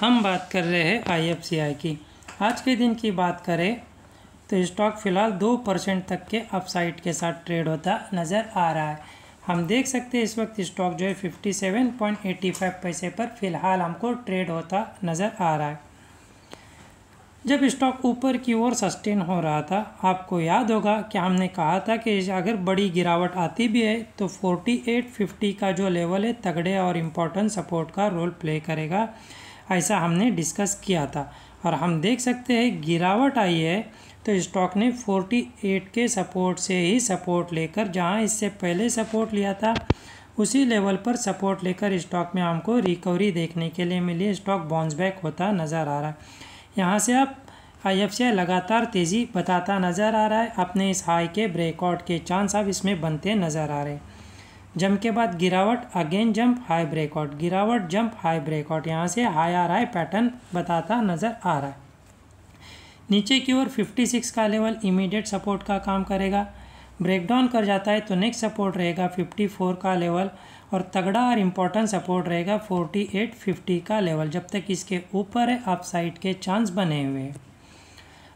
हम बात कर रहे हैं आईएफसीआई की। आज के दिन की बात करें तो स्टॉक फ़िलहाल दो परसेंट तक के अपसाइड के साथ ट्रेड होता नज़र आ रहा है। हम देख सकते हैं इस वक्त स्टॉक जो है fifty seven point eighty five पैसे पर फ़िलहाल हमको ट्रेड होता नज़र आ रहा है। जब स्टॉक ऊपर की ओर सस्टेन हो रहा था, आपको याद होगा कि हमने कहा था कि अगर बड़ी गिरावट आती भी है तो 4850 का जो लेवल है, तगड़े और इम्पोर्टेंट सपोर्ट का रोल प्ले करेगा। ऐसा हमने डिस्कस किया था। और हम देख सकते हैं, गिरावट आई है तो स्टॉक ने 48 के सपोर्ट से ही सपोर्ट लेकर, जहाँ इससे पहले सपोर्ट लिया था, उसी लेवल पर सपोर्ट लेकर स्टॉक में हमको रिकवरी देखने के लिए मिली। स्टॉक बाउंस बैक होता नज़र आ रहा है। यहाँ से आप आई एफ़ लगातार तेज़ी बताता नज़र आ रहा है। अपने इस हाई के ब्रेकआउट के चांस अब इसमें बनते नज़र आ रहे हैं। जम के बाद गिरावट, अगेन जंप, हाई ब्रेकआउट। गिरावट, जंप, हाई ब्रेकआउट। यहाँ से हाई आ रहा है पैटर्न बताता नज़र आ रहा है। नीचे की ओर 56 का लेवल इमीडिएट सपोर्ट का काम करेगा। ब्रेकडाउन कर जाता है तो नेक्स्ट सपोर्ट रहेगा 54 का लेवल और तगड़ा और इम्पोर्टेंट सपोर्ट रहेगा 4850 का लेवल जब तक इसके ऊपर है अप साइड के चांस बने हुए हैं।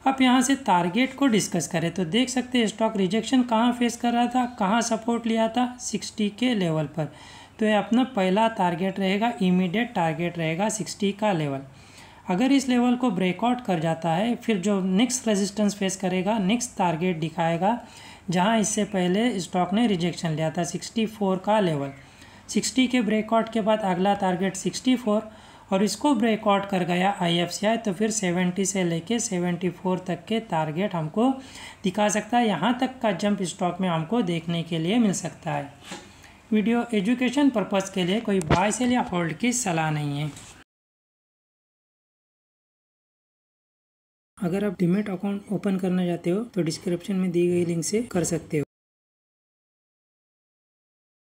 अब यहाँ से टारगेट को डिस्कस करें। तो देख सकते हैं स्टॉक रिजेक्शन कहाँ फेस कर रहा था, कहाँ सपोर्ट लिया था 60 के लेवल पर। तो ये अपना पहला टारगेट रहेगा इमीडिएट टारगेट रहेगा 60 का लेवल अगर इस लेवल को ब्रेकआउट कर जाता है, फिर जो नेक्स्ट रेजिस्टेंस फेस करेगा नेक्स्ट टारगेट दिखाएगा, जहाँ इससे पहले स्टॉक ने रिजेक्शन लिया था 64 का लेवल 60 के ब्रेकआउट के बाद अगला टारगेट 64 और इसको ब्रेकआउट कर गया आई तो फिर 70 से लेके 74 तक के टारगेट हमको दिखा सकता है। यहाँ तक का जंप स्टॉक में हमको देखने के लिए मिल सकता है। वीडियो एजुकेशन पर्पज़ के लिए कोई बाय सेल या होल्ड की सलाह नहीं है। अगर आप डिमेट अकाउंट ओपन करना चाहते हो तो डिस्क्रिप्शन में दी गई लिंक से कर सकते हो।